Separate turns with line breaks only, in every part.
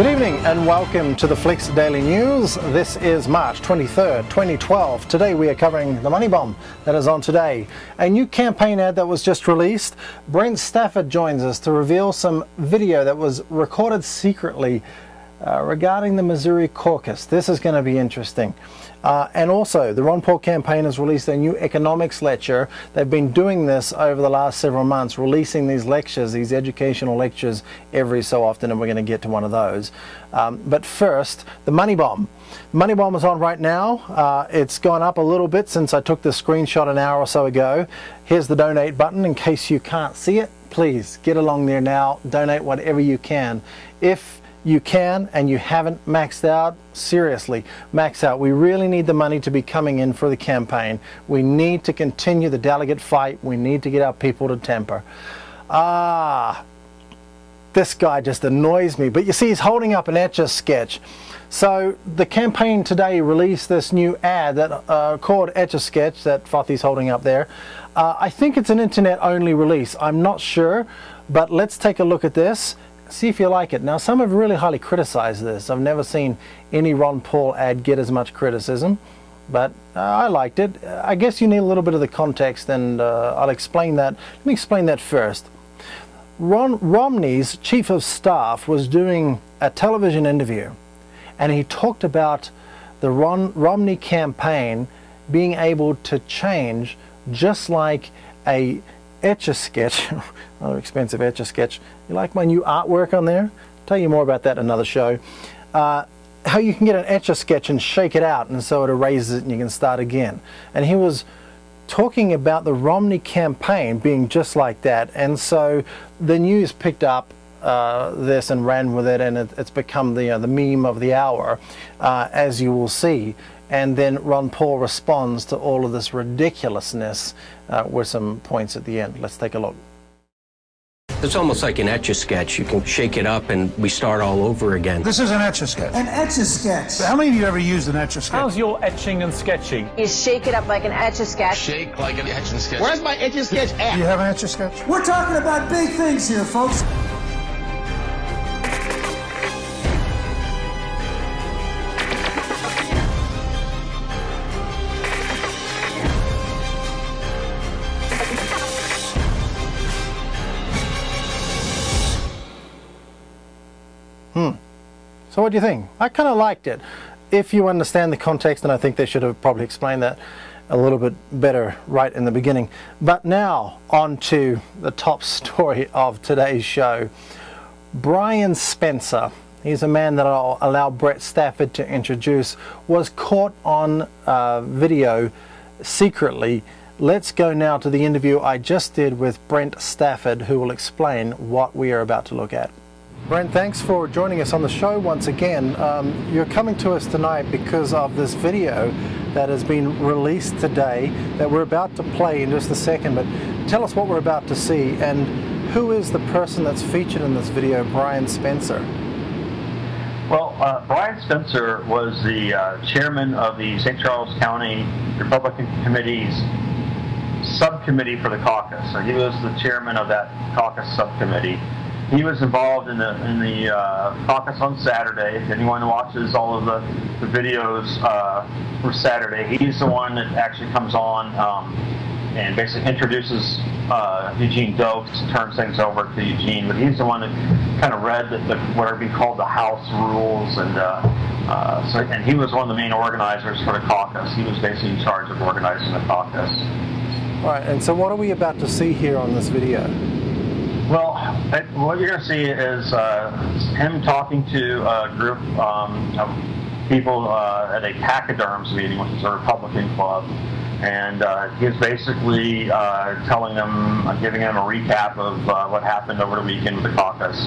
Good evening and welcome to the Flix Daily News. This is March 23rd, 2012. Today we are covering the money bomb that is on today. A new campaign ad that was just released. Brent Stafford joins us to reveal some video that was recorded secretly uh, regarding the Missouri caucus. This is going to be interesting. Uh, and also, the Ron Paul campaign has released a new economics lecture. They've been doing this over the last several months, releasing these lectures, these educational lectures, every so often, and we're going to get to one of those. Um, but first, the money bomb. Money bomb is on right now. Uh, it's gone up a little bit since I took the screenshot an hour or so ago. Here's the donate button in case you can't see it. Please get along there now. Donate whatever you can. If you can and you haven't maxed out, seriously, max out. We really need the money to be coming in for the campaign. We need to continue the delegate fight. We need to get our people to Tampa. Ah, this guy just annoys me. But you see, he's holding up an Etch a Sketch. So the campaign today released this new ad that uh, called Etch a Sketch that Fothy's holding up there. Uh, I think it's an internet only release. I'm not sure, but let's take a look at this see if you like it. Now, some have really highly criticized this. I've never seen any Ron Paul ad get as much criticism, but uh, I liked it. I guess you need a little bit of the context, and uh, I'll explain that. Let me explain that first. Ron Romney's chief of staff was doing a television interview, and he talked about the Ron Romney campaign being able to change just like a Etch-a-Sketch, another expensive Etch-a-Sketch. You like my new artwork on there? I'll tell you more about that in another show. Uh, how you can get an Etch-a-Sketch and shake it out and so it erases it and you can start again. And he was talking about the Romney campaign being just like that and so the news picked up uh, this and ran with it and it, it's become the, uh, the meme of the hour uh, as you will see and then Ron Paul responds to all of this ridiculousness uh, with some points at the end. Let's take a look.
It's almost like an etch-a-sketch. You can shake it up and we start all over again.
This is an etch-a-sketch.
An etch-a-sketch.
How many of you ever used an etch-a-sketch?
How's your etching and sketching?
You shake it up like an etch-a-sketch.
Shake like an etch-a-sketch.
Where's my etch-a-sketch at?
Do you have an etch-a-sketch?
We're talking about big things here, folks.
What do you think? I kind of liked it. If you understand the context, and I think they should have probably explained that a little bit better right in the beginning. But now on to the top story of today's show. Brian Spencer, he's a man that I'll allow Brent Stafford to introduce, was caught on uh, video secretly. Let's go now to the interview I just did with Brent Stafford, who will explain what we are about to look at. Brent, thanks for joining us on the show once again. Um, you're coming to us tonight because of this video that has been released today that we're about to play in just a second. But tell us what we're about to see and who is the person that's featured in this video, Brian Spencer?
Well, uh, Brian Spencer was the uh, chairman of the St. Charles County Republican Committee's subcommittee for the caucus. So he was the chairman of that caucus subcommittee he was involved in the in the uh, caucus on Saturday. If anyone watches all of the, the videos uh, for Saturday, he's the one that actually comes on um, and basically introduces uh, Eugene Dokes, turns things over to Eugene. But he's the one that kind of read the, the, what are being called the House rules, and uh, uh, so and he was one of the main organizers for the caucus. He was basically in charge of organizing the caucus.
All right, and so what are we about to see here on this video?
Well, what you're going to see is uh, him talking to a group um, of people uh, at a pachyderms meeting, which is a Republican club, and uh, he's basically uh, telling them, uh, giving them a recap of uh, what happened over the weekend with the caucus.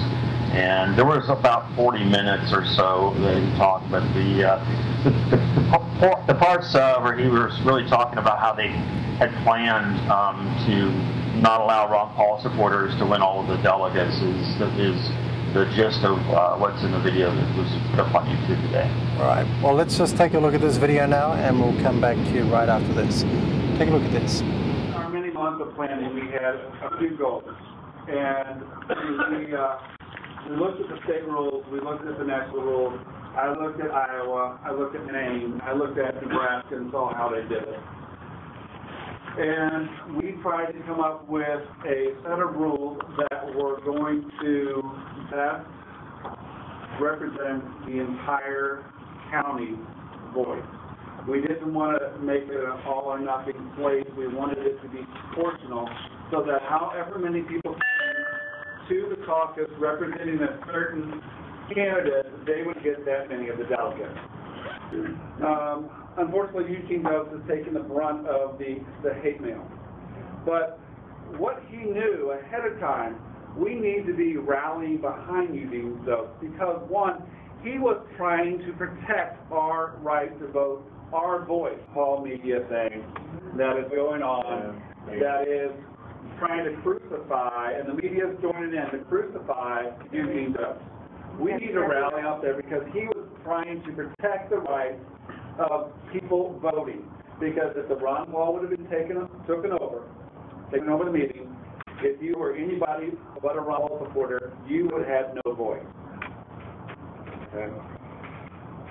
And there was about 40 minutes or so that he talked, but the the, the, the, parts where he was really talking about how they had planned um, to not allow Ron Paul supporters to win all of the delegates is the, is the gist of uh, what's in the video that was put up on YouTube today.
All right. Well, let's just take a look at this video now, and we'll come back to you right after this. Take a look at this.
In Our many months of planning, we had a few goals, and we uh,
we looked at the state rules, we looked at the national rules. I looked at Iowa, I looked at Maine, I looked at Nebraska and saw how they did it. And we tried to come up with a set of rules that were going to best represent the entire county voice. We didn't want to make it an all or nothing place. We wanted it to be proportional so that however many people to the caucus representing a certain candidate, they would get that many of the delegates. Um, unfortunately, Eugene Dokes has taken the brunt of the, the hate mail. But what he knew ahead of time, we need to be rallying behind Eugene Dokes because one, he was trying to protect our right to vote, our voice, Paul media thing that is going on, that is trying to crucify, and the media is joining in to crucify Eugene Dokes. We need to rally out there because he was trying to protect the rights of people voting. Because if the Ron Paul would have been taken, taken over, taken over the meeting, if you were anybody but a Ron Paul supporter, you would have no voice. Okay?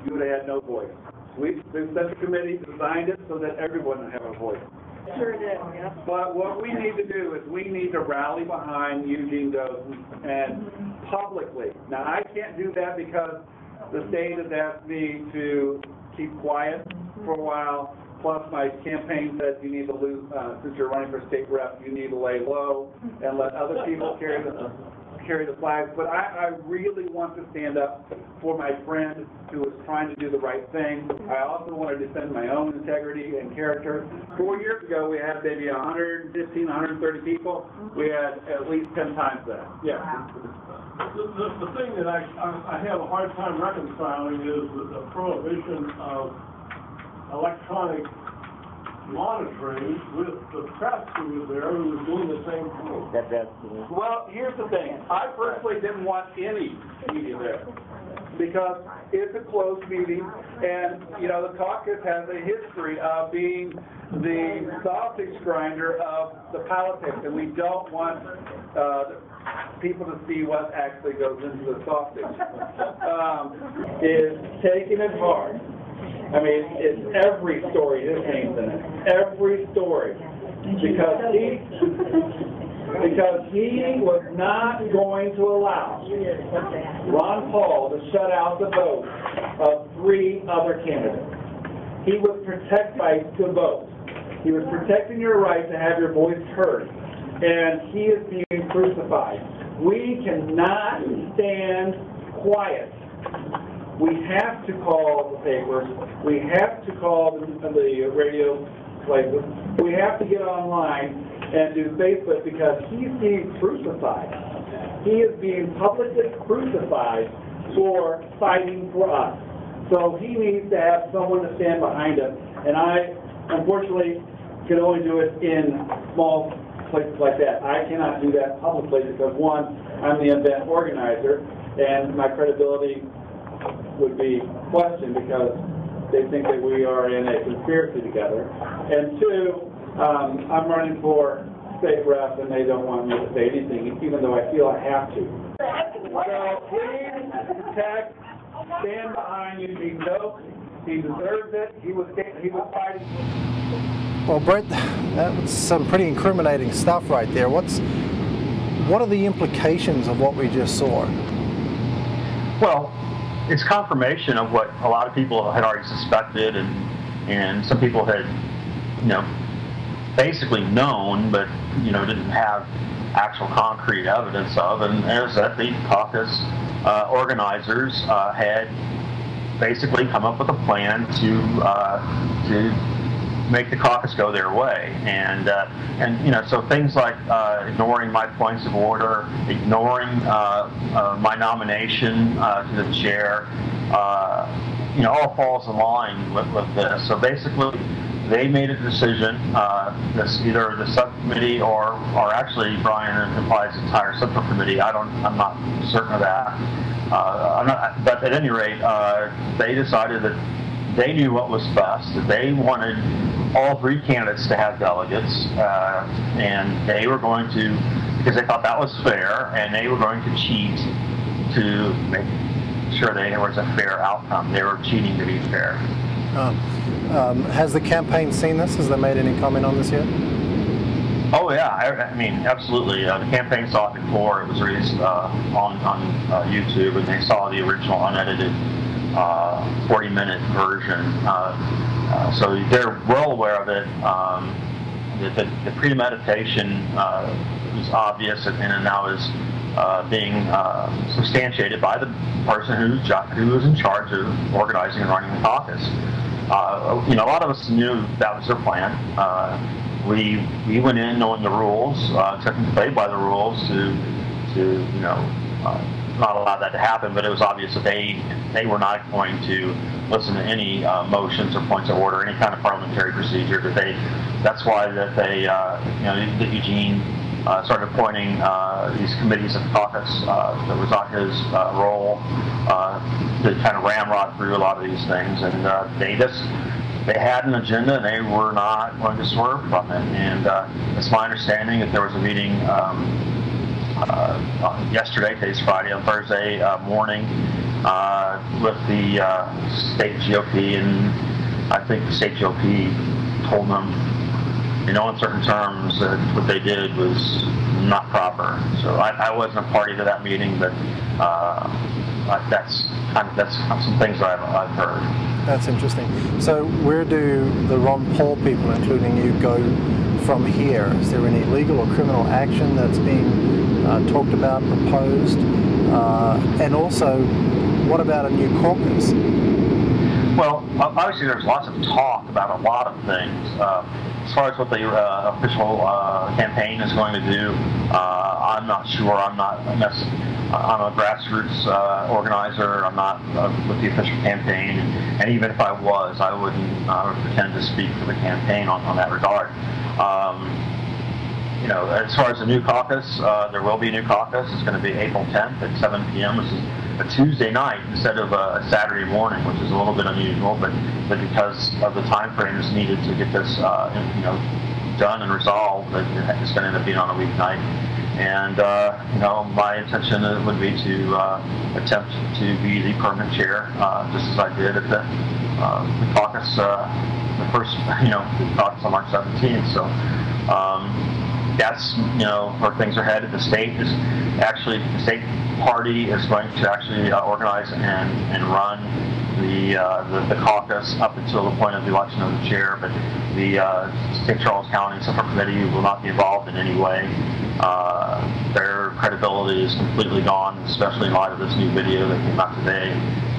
You would have had no voice. We, the Central Committee designed it so that everyone would have a voice.
Sure did, yeah.
But what we need to do is we need to rally behind Eugene Dosen and publicly. Now, I can't do that because the state has asked me to keep quiet for a while. Plus, my campaign says you need to lose, uh, since you're running for state rep, you need to lay low and let other people carry the, carry the flags. But I, I really want to stand up for my friend who is trying to do the right thing. I also want to defend my own integrity and character. Four years ago, we had maybe 115, 130 people. We had at least 10 times that. Yeah.
The, the, the thing that I, I, I have a hard time reconciling is the, the prohibition of electronic monitoring with the press who was there who was doing the same thing.
That, that's,
Well, here's the thing. I personally didn't want any media there because it's a closed meeting and, you know, the caucus has a history of being the sausage grinder of the politics and we don't want, uh, people to see what actually goes into the sausage. Um, is taking it hard. I mean, it's every story this hangs in it. Every story. Because he, because he was not going to allow Ron Paul to shut out the vote of three other candidates. He was protected by the vote. He was protecting your right to have your voice heard. And he is being crucified. We cannot stand quiet. We have to call the papers. We have to call the, the radio places. We have to get online and do Facebook because he's being crucified. He is being publicly crucified for fighting for us. So he needs to have someone to stand behind him. And I, unfortunately, can only do it in small places like that. I cannot do that publicly because one, I'm the event organizer, and my credibility would be questioned because they think that we are in a conspiracy together. And two, um, I'm running for state rep and they don't want me to say anything, even though I feel I have to. So please protect, stand behind you, he knows, he deserves it, he was, he was fighting.
Well, Brent, that was some pretty incriminating stuff right there. What's what are the implications of what we just saw?
Well, it's confirmation of what a lot of people had already suspected, and and some people had, you know, basically known, but you know didn't have actual concrete evidence of, and is that the caucus uh, organizers uh, had basically come up with a plan to uh, to make the caucus go their way, and uh, and you know so things like uh, ignoring my points of order, ignoring uh, uh my nomination uh, to the chair, uh, you know, all falls in line with, with this. So basically, they made a decision. this either the subcommittee or or actually Brian implies the entire central committee. I don't. I'm not certain of that. Not, but at any rate, they decided that they knew what was best. They wanted all three candidates to have delegates, uh, and they were going to, because they thought that was fair, and they were going to cheat to make sure that there was a fair outcome. They were cheating to be fair.
Um, um, has the campaign seen this? Has they made any comment on this yet?
Oh yeah, I, I mean absolutely. Uh, the campaign saw it before it was released uh, on on uh, YouTube, and they saw the original unedited 40-minute uh, version. Uh, uh, so they're well aware of it. Um, the, the, the, premeditation is obvious, and, and now is being substantiated by the person who's who was in charge of organizing and running the caucus. you know, a lot of us knew that was their plan we we went in knowing the rules, uh, expecting to play by the rules to to you know uh, not allow that to happen. But it was obvious that they they were not going to listen to any uh, motions or points of order, any kind of parliamentary procedure. That they that's why that they uh, you know that Eugene. Uh, started appointing uh, these committees of caucus uh, that was on his uh, role to kind of ramrod through a lot of these things, and they just they had an agenda and they were not going to swerve from it. And it's my understanding that there was a meeting um, uh, yesterday, today's Friday, on Thursday uh, morning uh, with the uh, state GOP, and I think the state GOP told them, you know, in certain terms, that what they did was not proper. So I, I wasn't a party to that meeting, but uh, that's kind of, that's some things I've, I've heard.
That's interesting. So where do the Ron Paul people, including you, go from here? Is there any legal or criminal action that's being uh, talked about, proposed? Uh, and also, what about a new caucus?
Well, obviously there's lots of talk about a lot of things. Uh, as far as what the uh, official uh, campaign is going to do, uh, I'm not sure. I'm not I'm a grassroots uh, organizer. I'm not uh, with the official campaign, and even if I was, I wouldn't uh, pretend to speak for the campaign on, on that regard. Um, you know, as far as the new caucus, uh, there will be a new caucus. It's going to be April 10th at 7 p.m., which is a Tuesday night instead of a Saturday morning, which is a little bit unusual, but, but because of the time frames needed to get this, uh, you know, done and resolved, it's going to end up being on a weeknight. And, uh, you know, my intention would be to uh, attempt to be the permanent chair, uh, just as I did at the, uh, the caucus, uh, the first, you know, the caucus on March 17th. So um, that's, you know, where things are headed. The state is actually, the state party is going to actually uh, organize and, and run the, uh, the, the caucus up until the point of the election of the chair, but the uh, St. Charles County Central Committee will not be involved in any way. Uh, their credibility is completely gone, especially in light of this new video that came out today.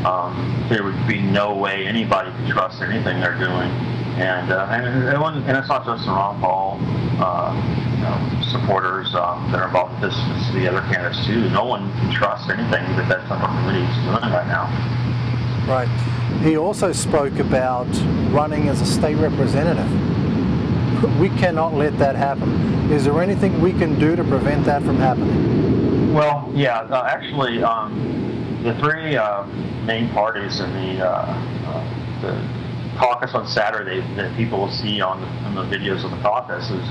Um, there would be no way anybody could trust anything they're doing. And, uh, and, and, it's not just the Ron Paul uh, know, supporters um, that are involved with this, the other candidates too. No one can trust anything that that Central Committee is doing right now.
Right. He also spoke about running as a state representative. We cannot let that happen. Is there anything we can do to prevent that from happening?
Well, yeah, uh, actually, um, the three uh, main parties in the, uh, uh the, caucus on Saturday that people will see on the, on the videos of the caucus is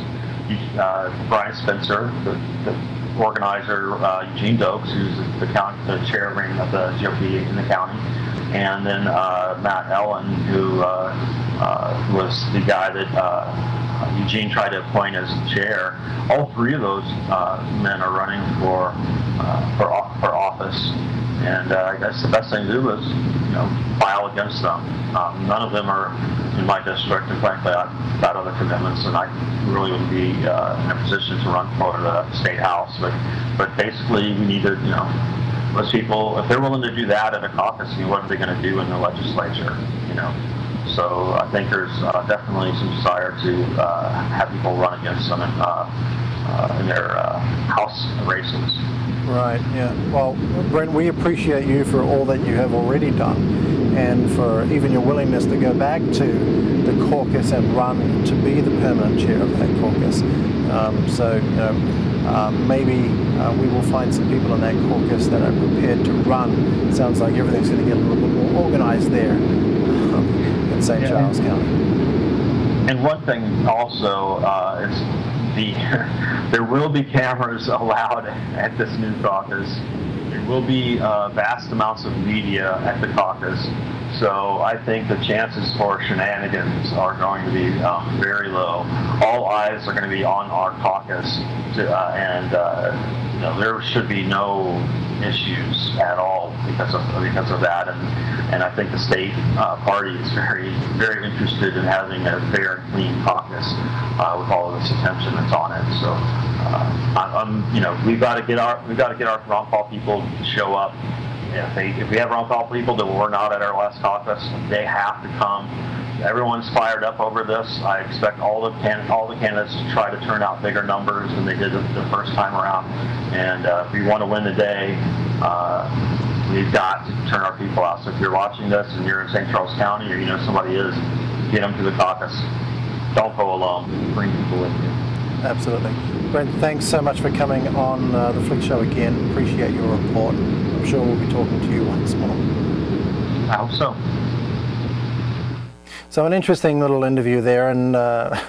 uh, Brian Spencer, the, the organizer, uh, Eugene Dokes, who's the, the, count, the chairman of the GOP in the county, and then uh, Matt Ellen, who uh, uh, was the guy that uh, Eugene tried to appoint as chair. All three of those men are running for for for office, and I guess the best thing to do is you know file against them. Um, none of them are in my district, and frankly, I've got other commitments, and I really wouldn't be in a position to run for the state house. But but basically, we need to you know most people, if they're willing to do that at a caucus, what are they going to do in the legislature? You know, so I think there's uh, definitely some desire to uh, have people run against them in, uh, uh in their uh, House races.
Right, yeah. Well, Brent, we appreciate you for all that you have already done and for even your willingness to go back to the caucus and run to be the permanent chair of that caucus. Um, so, you know, um, maybe uh, we will find some people in that caucus that are prepared to run. It sounds like everything's going to get a little bit more organized there in St. Yeah. Charles County.
And one thing also uh, is the there will be cameras allowed at this new caucus there will be uh, vast amounts of media at the caucus. So I think the chances for shenanigans are going to be um, very low. All eyes are going to be on our caucus, to, uh, and uh, know there should be no issues at all because of because of that. And and I think the state uh, party is very very interested in having a fair and clean caucus uh, with all of this attention that's on it. So uh, I'm you know we've got to get our we've got to get our Ron Paul people to show up if, they, if we have Ron Paul people that were not at our last caucus, they have to come. Everyone's fired up over this. I expect all the can, all the candidates to try to turn out bigger numbers than they did the, the first time around. And uh, if we want to win the day, uh, we've got to turn our people out. So if you're watching this and you're in St. Charles County or you know somebody is, get them to the caucus. Don't go alone. Bring people with you.
Absolutely. Brent, thanks so much for coming on uh, the Flick Show again. Appreciate your report. I'm sure we'll be talking to you once more.
I hope so.
So, an interesting little interview there, and uh,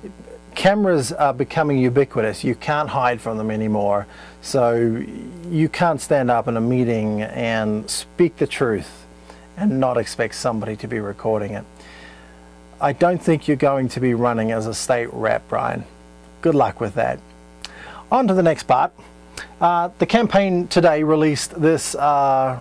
cameras are becoming ubiquitous. You can't hide from them anymore. So, you can't stand up in a meeting and speak the truth and not expect somebody to be recording it. I don't think you're going to be running as a state rep, Brian. Good luck with that. On to the next part. Uh, the campaign today released this uh,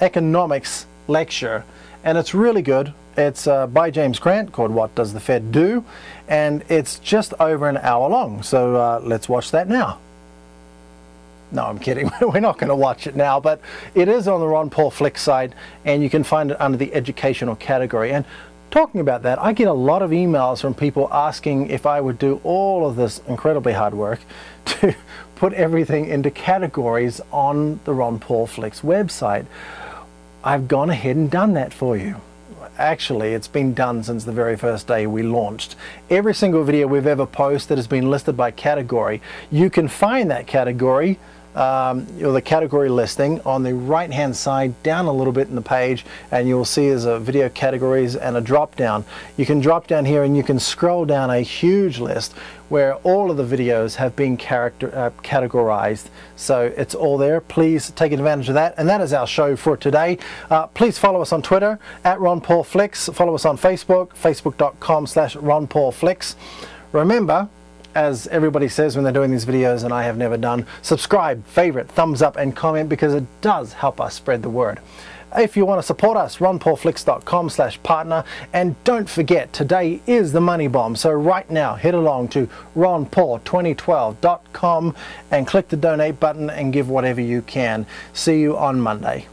economics lecture, and it's really good. It's uh, by James Grant called What Does the Fed Do? And it's just over an hour long. So uh, let's watch that now. No, I'm kidding. We're not going to watch it now, but it is on the Ron Paul Flick site, and you can find it under the educational category. And talking about that, I get a lot of emails from people asking if I would do all of this incredibly hard work to put everything into categories on the Ron Paul Flix website. I've gone ahead and done that for you. Actually, it's been done since the very first day we launched. Every single video we've ever posted has been listed by category. You can find that category um, the category listing on the right hand side down a little bit in the page and you'll see there's a video categories and a drop down. You can drop down here and you can scroll down a huge list where all of the videos have been character, uh, categorized. So it's all there. Please take advantage of that. And that is our show for today. Uh, please follow us on Twitter at Ron Paul Flix. Follow us on Facebook, facebook.com slash Ron Paul Flix. Remember, as everybody says when they're doing these videos and I have never done, subscribe, favorite, thumbs up and comment because it does help us spread the word. If you want to support us, ronpaulflix.com slash partner. And don't forget, today is the money bomb. So right now, head along to ronpaul2012.com and click the donate button and give whatever you can. See you on Monday.